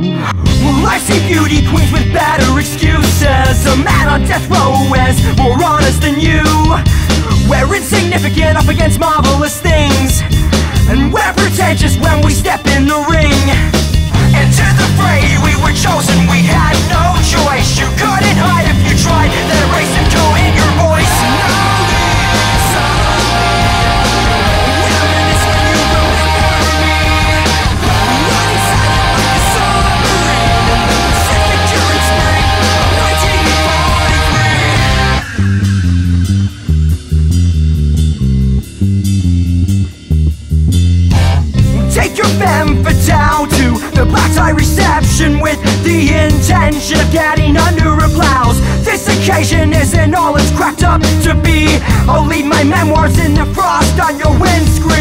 Well, I see beauty queens with better excuses. A man on death row is more honest than you. We're insignificant up against marvelous things the intention of getting under a blouse. This occasion isn't all it's cracked up to be. I'll leave my memoirs in the frost on your windscreen.